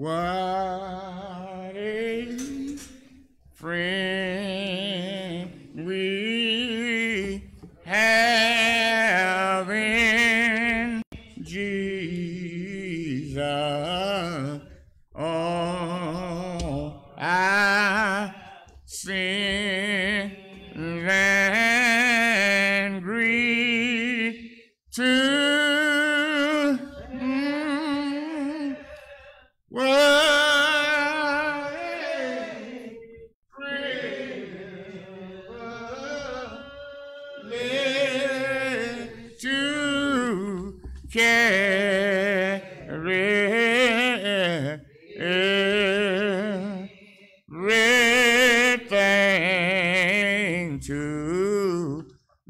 What a friend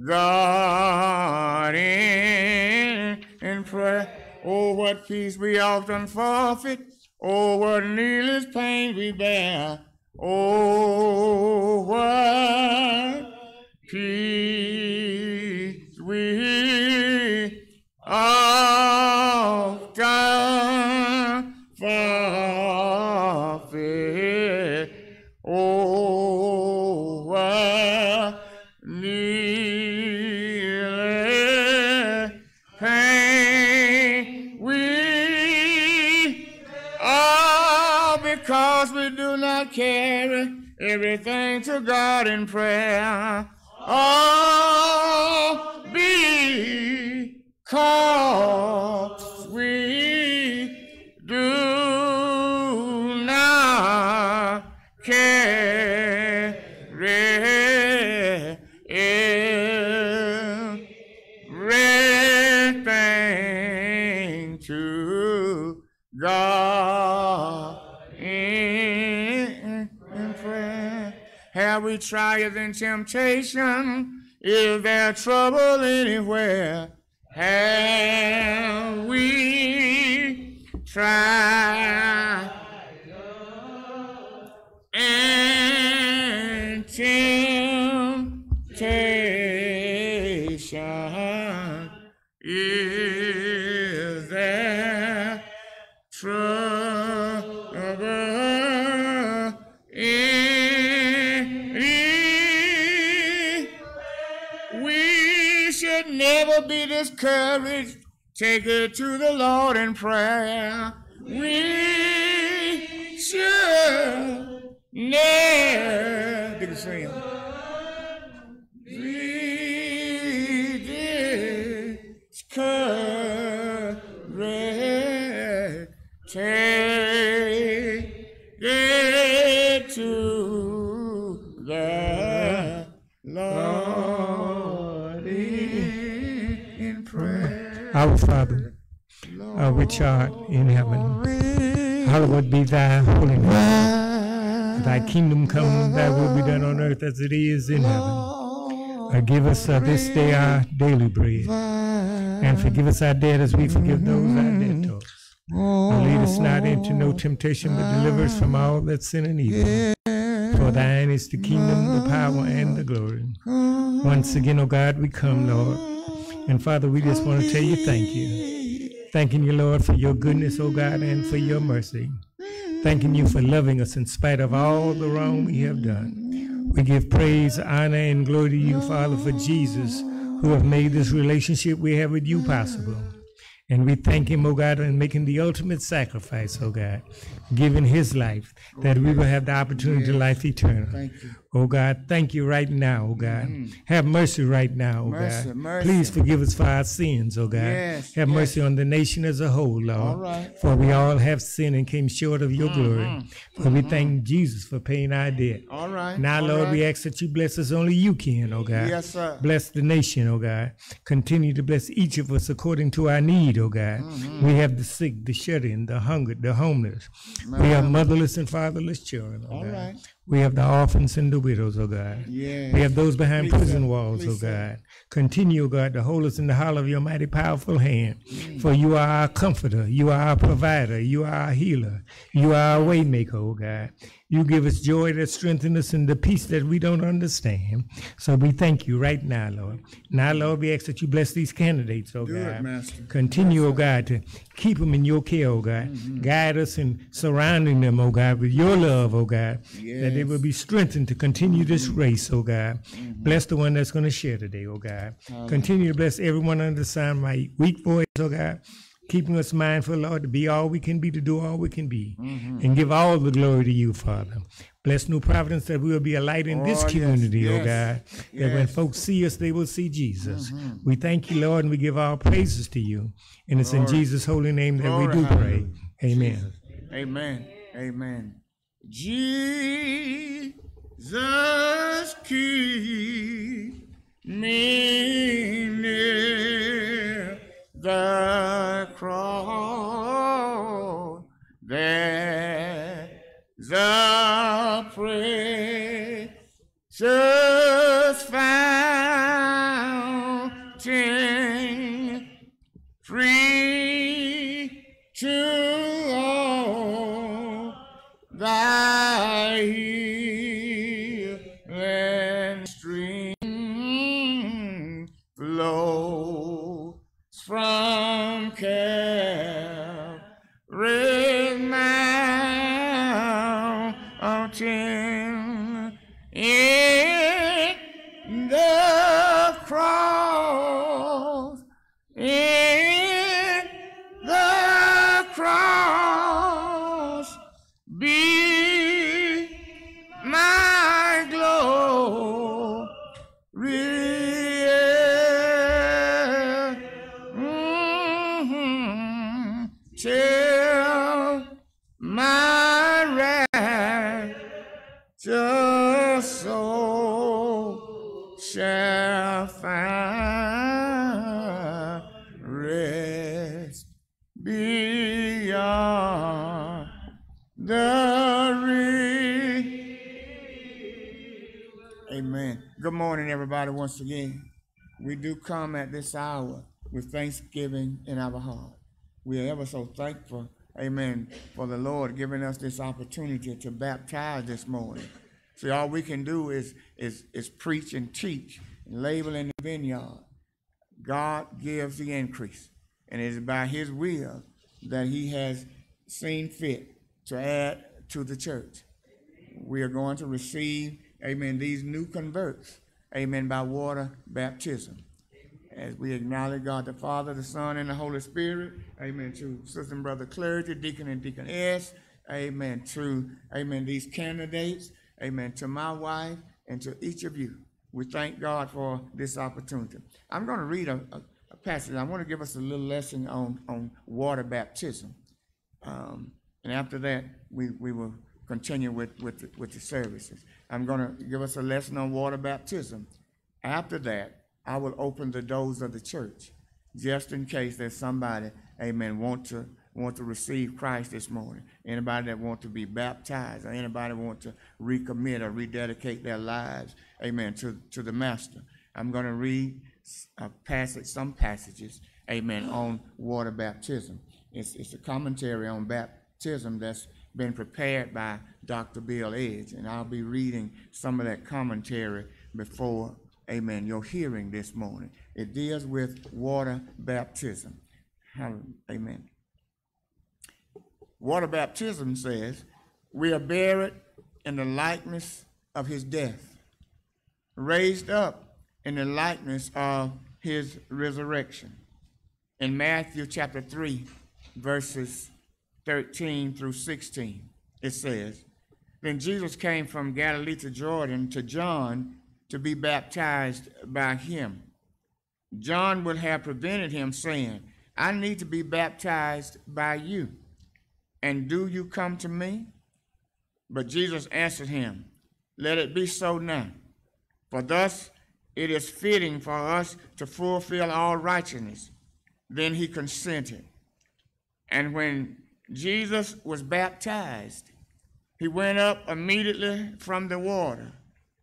God in, in prayer. Oh, what peace we often forfeit. Oh, what needless pain we bear. Oh, what peace to God in prayer. All trials and temptation? Is there trouble anywhere? Have never be discouraged. Take it to the Lord in prayer. We should never be discouraged. discouraged. Our Father, uh, which art in heaven, hallowed be thy holy name. Thy kingdom come, thy will be done on earth as it is in heaven. Uh, give us uh, this day our daily bread, and forgive us our debt as we forgive those our debtors. And lead us not into no temptation, but deliver us from all that sin and evil. For thine is the kingdom, the power, and the glory. Once again, oh God, we come, Lord. And Father, we just want to tell you thank you. Thanking you, Lord, for your goodness, oh God, and for your mercy. Thanking you for loving us in spite of all the wrong we have done. We give praise, honor, and glory to you, Father, for Jesus, who have made this relationship we have with you possible. And we thank him, oh God, in making the ultimate sacrifice, oh God, giving his life that we will have the opportunity to life eternal. Oh God, thank you right now, oh God. Mm. Have mercy right now, oh Mercy, God. mercy. Please forgive us for our sins, oh God. Yes, have yes. mercy on the nation as a whole, Lord. Right. For we all have sinned and came short of your mm-hmm. glory. For we mm-hmm. thank Jesus for paying our debt. All right. Now, all Lord, right. we ask that you bless us only you can, oh God. Yes, sir. Bless the nation, oh God. Continue to bless each of us according to our need, oh God. Mm-hmm. We have the sick, the shut in, the hungered, the homeless. We have motherless and fatherless children, oh All God. right. We have the orphans and the widows, oh God. Yes. We have those behind Please, prison walls, Please, oh. God. Continue, oh God, to hold us in the hollow of your mighty powerful hand. Mm. For you are our comforter, you are our provider, you are our healer, you are our waymaker, oh God. You give us joy that strengthens us and the peace that we don't understand. So we thank you right now, Lord. Now, Lord, we ask that you bless these candidates, oh Do God. it. Continue, oh God, to keep them in your care, oh God. Mm-hmm. Guide us in surrounding them, oh God, with your love, oh God. That they Mm-hmm. will be strengthened to continue this race, oh God. Bless the one that's going to share today, oh God. Continue to bless everyone under the of my weak voice, oh God. Keeping us mindful, Lord, to be all we can be, to do all we can be, Mm-hmm. and give all the glory to you, Father. Bless New Providence that we will be a light in this Oh, yes, community, oh yes, God. That when folks see us, they will see Jesus. Mm-hmm. We thank you, Lord, and we give all praises to you. And it's in Jesus' holy name that we do pray. Amen. Amen. Amen. Jesus keep me near the cross. There's a precious mountain in once again. We do come at this hour with thanksgiving in our heart. We are ever so thankful, amen, for the Lord giving us this opportunity to baptize this morning. See, all we can do is, is, is preach and teach and label in the vineyard. God gives the increase. And it is by his will that he has seen fit to add to the church. We are going to receive, amen, these new converts, amen, by water baptism. As we acknowledge God the Father, the Son, and the Holy Spirit, amen, to Sister and Brother Clergy, Deacon and Deaconess, amen, to, amen, these candidates, amen, to my wife, and to each of you. We thank God for this opportunity. I'm going to read a, a, a passage. I want to give us a little lesson on, on water baptism. Um, and after that, we, we will continue with, with, with the services. I'm going to give us a lesson on water baptism. After that, I will open the doors of the church, just in case there's somebody, amen, want to want to receive Christ this morning. Anybody that want to be baptized, or anybody want to recommit or rededicate their lives, amen, to, to the Master. I'm going to read a passage, some passages, amen, on water baptism. It's, it's a commentary on baptism that's been prepared by Dr. Bill Edge, and I'll be reading some of that commentary before, amen, your hearing this morning. It deals with water baptism. Amen. Water baptism says, We are buried in the likeness of his death, raised up in the likeness of his resurrection. In Matthew chapter 3, verses 13 through 16, it says, Then Jesus came from Galilee to Jordan to John to be baptized by him. John would have prevented him, saying, I need to be baptized by you, and do you come to me? But Jesus answered him, Let it be so now, for thus it is fitting for us to fulfill all righteousness. Then he consented. And when Jesus was baptized, he went up immediately from the water,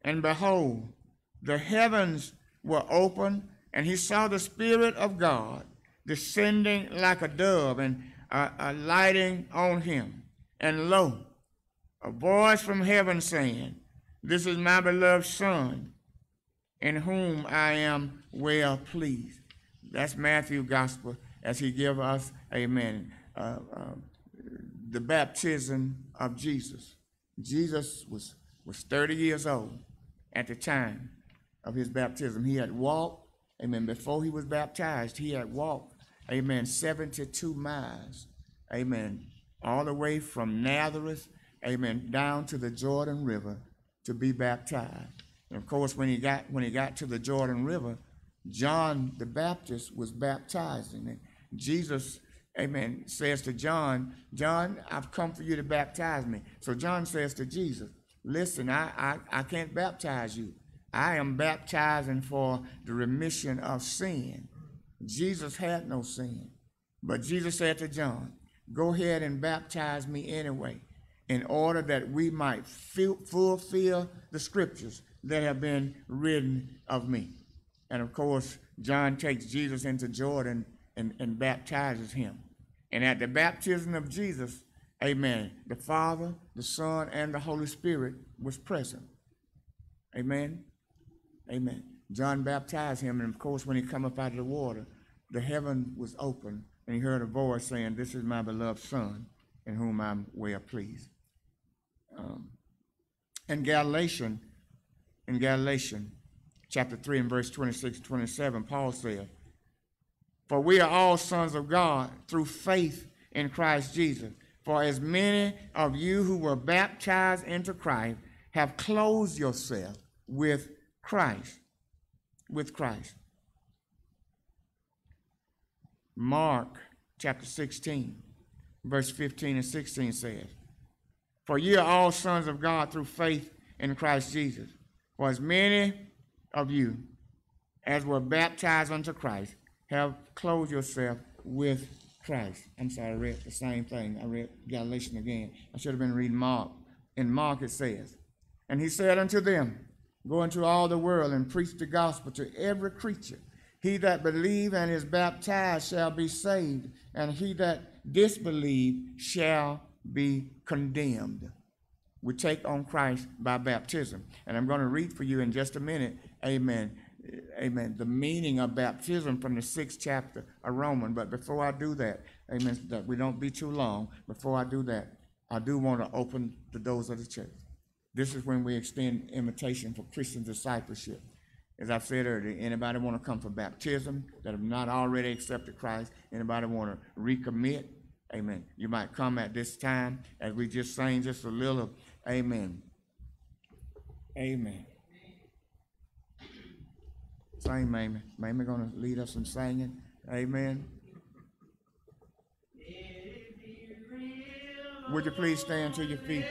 and behold, the heavens were open, and he saw the Spirit of God descending like a dove and uh, alighting on him. And lo, a voice from heaven saying, This is my beloved Son, in whom I am well pleased. That's Matthew Gospel as he give us, amen, uh, uh, the baptism of Jesus. Jesus was, was 30 years old at the time of his baptism. He had walked, amen, before he was baptized, he had walked, amen, 72 miles, amen, all the way from Nazareth, amen, down to the Jordan River to be baptized. And of course, when he got when he got to the Jordan River, John the Baptist was baptizing. And Jesus, amen, says to John, John, I've come for you to baptize me. So John says to Jesus, Listen, I, I, I can't baptize you. I am baptizing for the remission of sin. Jesus had no sin. But Jesus said to John, Go ahead and baptize me anyway, in order that we might fulfill the scriptures that have been written of me. And of course, John takes Jesus into Jordan and, and baptizes him. And at the baptism of Jesus, amen, the Father, the Son, and the Holy Spirit was present. Amen. Amen. John baptized him, and of course, when he come up out of the water, the heaven was open, and he heard a voice saying, This is my beloved Son, in whom I'm well pleased. Um, in Galatians, in Galatians chapter 3 and verse 26 27, Paul said, For we are all sons of God through faith in Christ Jesus. For as many of you who were baptized into Christ have clothed yourself with Christ. With Christ. Mark chapter 16, verse 15 and 16 says, For ye are all sons of God through faith in Christ Jesus. For as many of you as were baptized unto Christ have clothed yourself with Christ. I'm sorry, I read the same thing. I read Galatians again. I should have been reading Mark. In Mark it says, And he said unto them, Go into all the world and preach the gospel to every creature. He that believe and is baptized shall be saved, and he that disbelieve shall be condemned we take on Christ by baptism. And I'm going to read for you in just a minute, amen, amen, the meaning of baptism from the sixth chapter of Romans. But before I do that, amen, that we don't be too long, before I do that, I do want to open the doors of the church. This is when we extend invitation for Christian discipleship. As I said earlier, anybody want to come for baptism that have not already accepted Christ? Anybody want to recommit? Amen. You might come at this time as we just sang just a little. Amen. Amen. Sing, Mamie. Mamie going to lead us in singing. Amen. Would you please stand to your feet?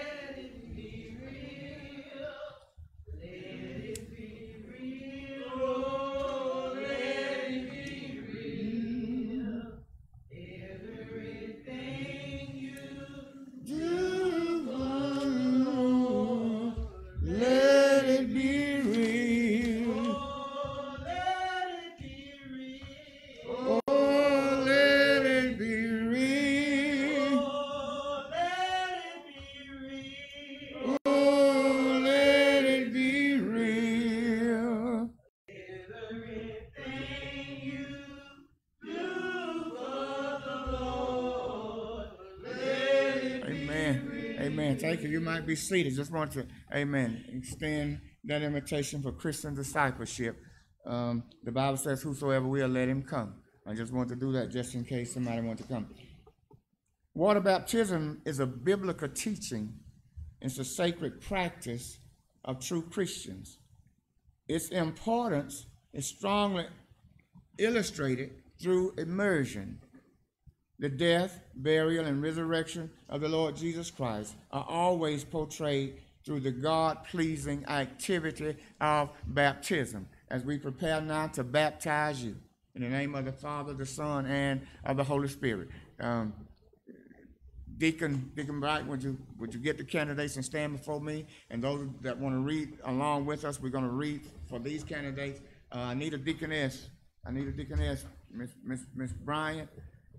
Be seated. Just want to, amen, extend that invitation for Christian discipleship. Um, the Bible says, Whosoever will, let him come. I just want to do that just in case somebody wants to come. Water baptism is a biblical teaching, it's a sacred practice of true Christians. Its importance is strongly illustrated through immersion the death, burial, and resurrection of the Lord Jesus Christ are always portrayed through the God pleasing activity of baptism as we prepare now to baptize you in the name of the Father, the Son, and of the Holy Spirit. Um, Deacon Deacon Bright, would you would you get the candidates and stand before me? And those that want to read along with us, we're going to read for these candidates. Uh, I need a deaconess. I need a deaconess, Miss Miss Miss Bryant.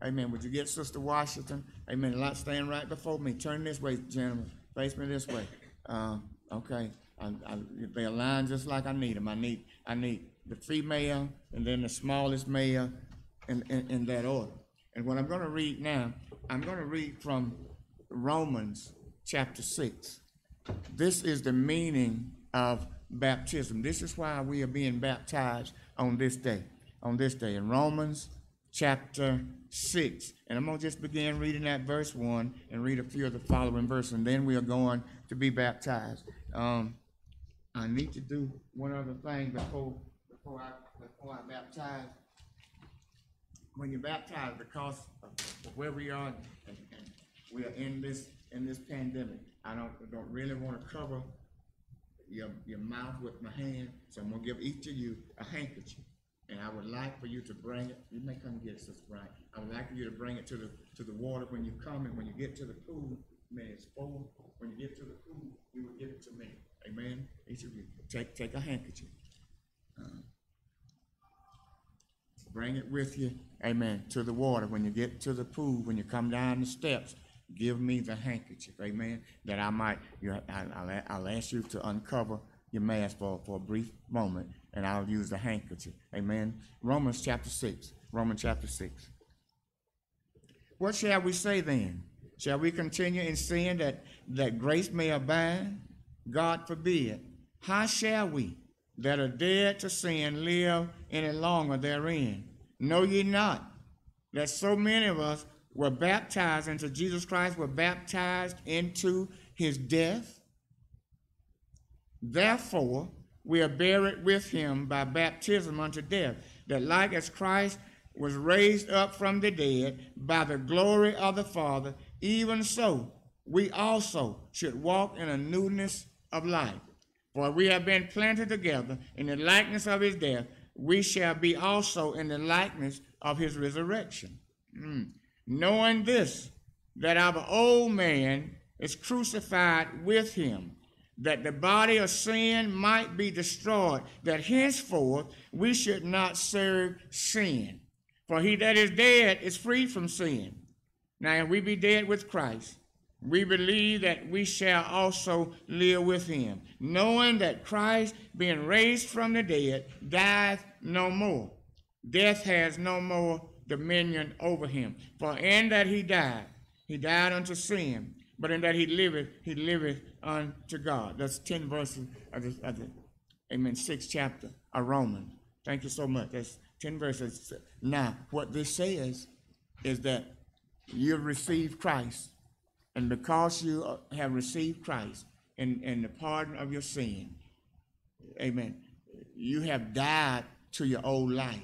Amen. Would you get Sister Washington? Amen. A lot stand right before me. Turn this way, gentlemen. face me this way. Uh, okay, I, I, they align just like I need them. I need, I need the female and then the smallest male in, in, in that order. And what I'm gonna read now, I'm gonna read from Romans chapter six. This is the meaning of baptism. This is why we are being baptized on this day, on this day. In Romans chapter 6. And I'm going to just begin reading that verse 1 and read a few of the following verses, and then we are going to be baptized. Um, I need to do one other thing before, before, I, before I baptize. When you baptize, because of where we are and, and we are in this in this pandemic, I don't don't really want to cover your, your mouth with my hand, so I'm gonna give each of you a handkerchief. And I would like for you to bring it, you may come get it, Sister Brian. I would like for you to bring it to the, to the water when you come and when you get to the pool, man, it's full. When you get to the pool, you will give it to me. Amen? Each of you, take, take a handkerchief. Uh, Bring it with you, amen, to the water. When you get to the pool, when you come down the steps, give me the handkerchief, amen, that I might, you, I, I'll, I'll ask you to uncover your mask for, for a brief moment, and I'll use the handkerchief, amen. Romans chapter six, Romans chapter six. What shall we say then? Shall we continue in sin that, that grace may abound? God forbid. How shall we that are dead to sin live any longer therein? Know ye not that so many of us were baptized into Jesus Christ, were baptized into his death? Therefore, we are buried with him by baptism unto death, that like as Christ was raised up from the dead by the glory of the Father, even so we also should walk in a newness of life. For we have been planted together in the likeness of his death, we shall be also in the likeness of his resurrection. Mm. Knowing this, that our old man is crucified with him, that the body of sin might be destroyed, that henceforth we should not serve sin. For he that is dead is free from sin. Now, if we be dead with Christ, we believe that we shall also live with him, knowing that Christ, being raised from the dead, dieth no more. Death has no more dominion over him. For in that he died, he died unto sin, but in that he liveth, he liveth unto God. That's 10 verses of the, of the amen, sixth chapter of Romans. Thank you so much. That's 10 verses. Now, what this says is that you've received Christ, and because you have received Christ and, and the pardon of your sin, amen, you have died to your old life.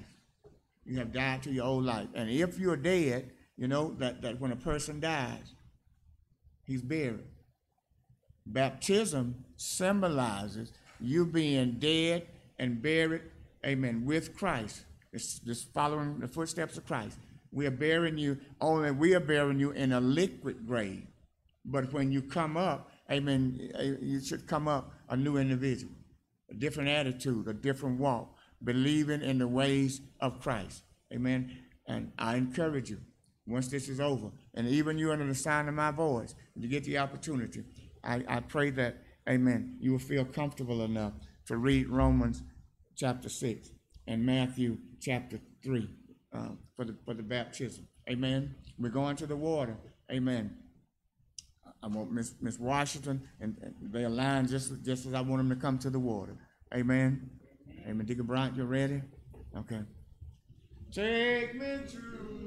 You have died to your old life. And if you're dead, you know that, that when a person dies, he's buried. Baptism symbolizes you being dead and buried, amen, with Christ. It's just following the footsteps of Christ. We are burying you, only we are burying you in a liquid grave. But when you come up, amen, eh, you should come up a new individual, a different attitude, a different walk, believing in the ways of Christ. Amen. And I encourage you, once this is over, and even you under the sound of my voice, you get the opportunity, I, I pray that, amen, you will feel comfortable enough to read Romans chapter 6 and Matthew chapter 3 um, for, the, for the baptism. Amen. We're going to the water. Amen. I want Miss Miss Washington, and, and they align just just as I want them to come to the water. Amen. Amen. Deacon Bryant, you ready? Okay. Take me to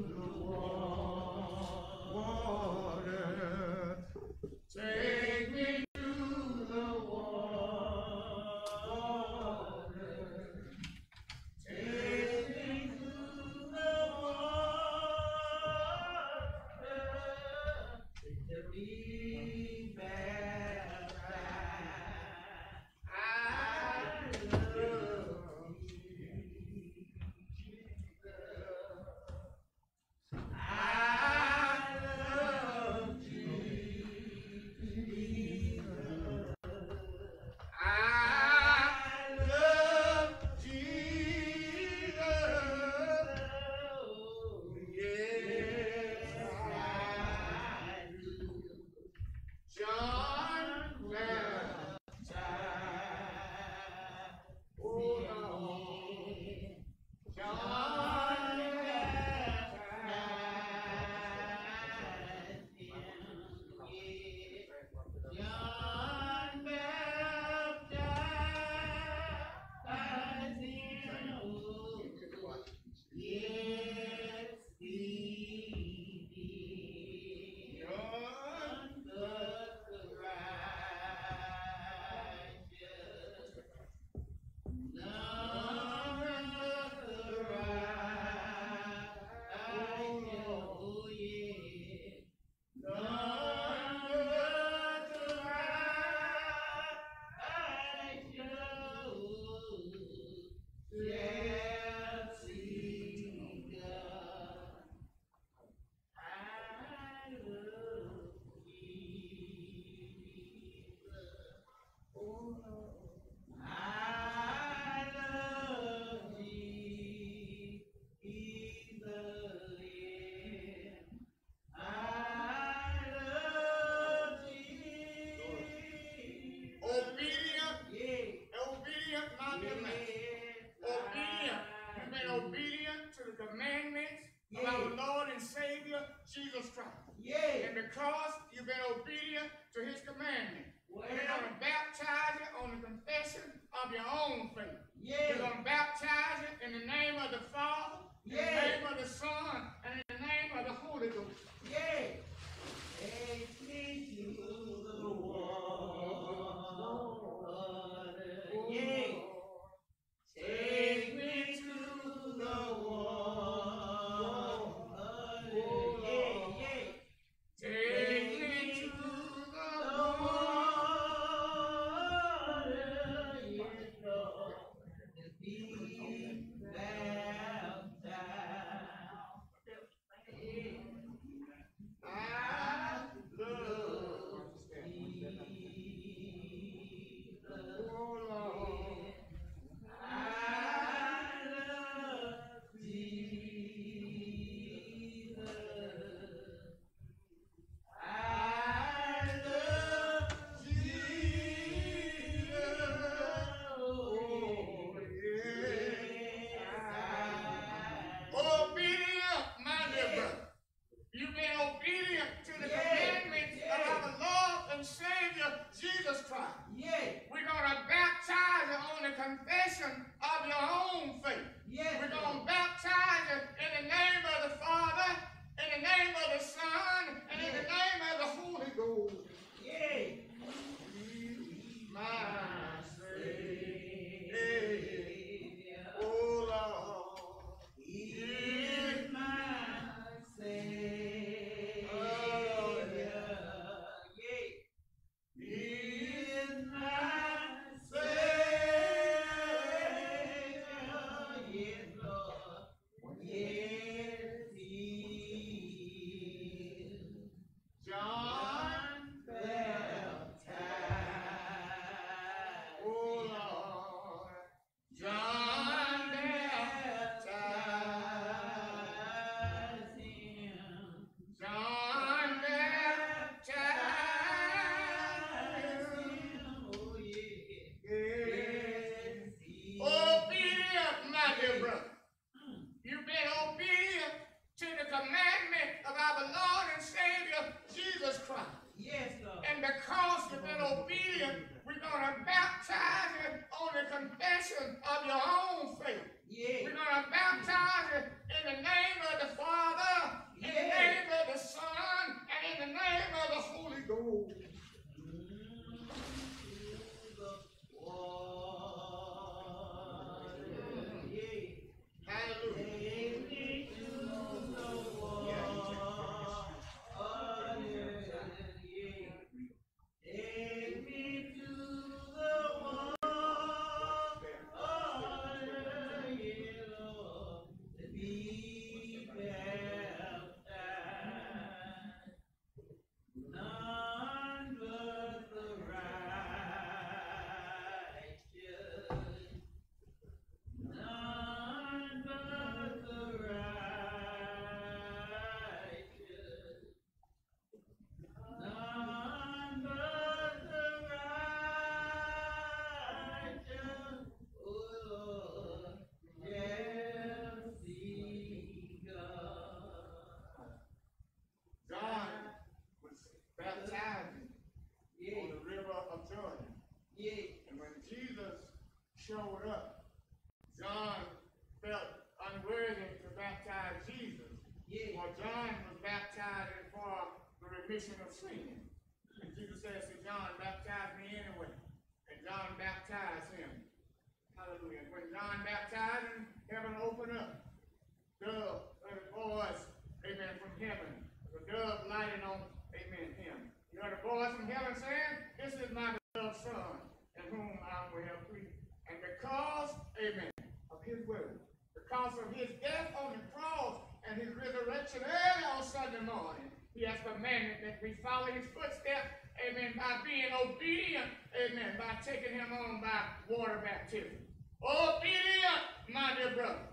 We following his footsteps, amen, by being obedient, amen, by taking him on by water baptism. Obedient, my dear brother.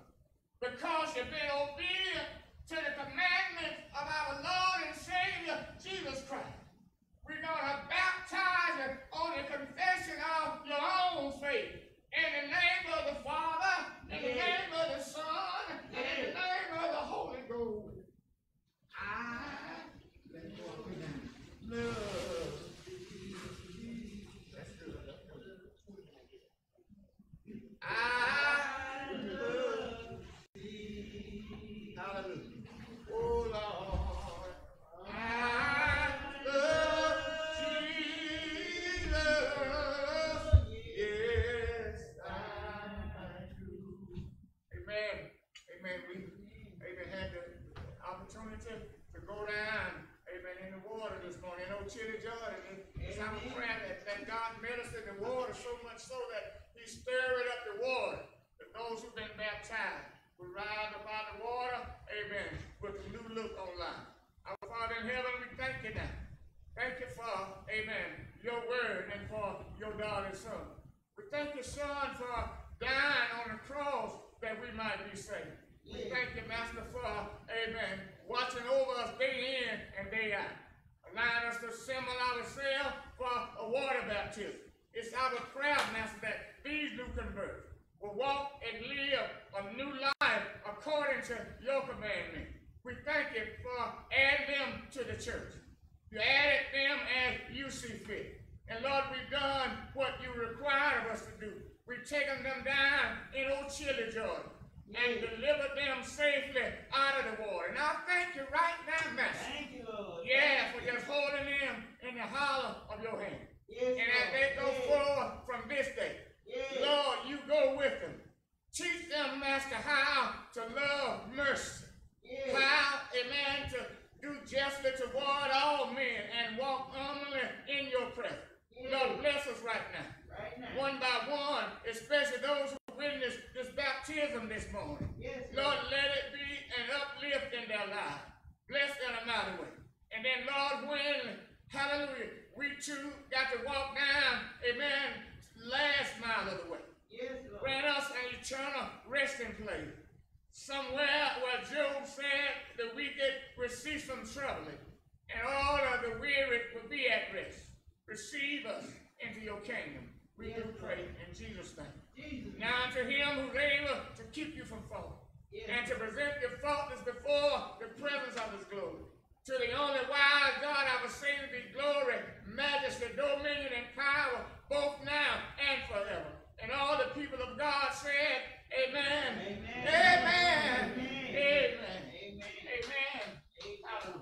Because you've been obedient to the commandments of our Lord and Savior, Jesus Christ. We're going to baptize you on the confession of your own faith. In the name of the Father, in the name of the Son, No. Amen, watching over us day in and day out. Allowing us to assemble ourselves for a water baptism. It's our prayer, Master, that these new converts will walk and live a new life according to your commandment. We thank you for adding them to the church. You added them as you see fit. And Lord, we've done what you required of us to do. We've taken them down in old chilly, Jordan, and delivered them safely out of the water. And I thank you right now, Master. Thank you, Lord. Yeah, for just holding them in the hollow of your hand. Yes, And as they go Yes. forward from this day, Yes. Lord, you go with them. Teach them, Master, how to love mercy. Yes. How, amen, to do justly toward all men and walk humbly in your presence. Lord, bless us right now. Right now. One by one, especially those who witnessed this baptism this morning. Yes, Lord, let it be an uplift in their life. Bless in a mighty way. And then, Lord, when, hallelujah, we too got to walk down, amen, last mile of the way. Yes, Lord. Grant us an eternal resting place. Somewhere where Job said the wicked will cease from troubling, and all of the weary will be at rest. Receive us into your kingdom. We do pray in Jesus' name. Now to him who's able to keep you from falling and to present your faultless before the presence of his glory. To the only wise God, I will our to be glory, majesty, dominion, and power, both now and forever. And all the people of God said, Amen. Amen. Amen. Amen. Amen. Amen.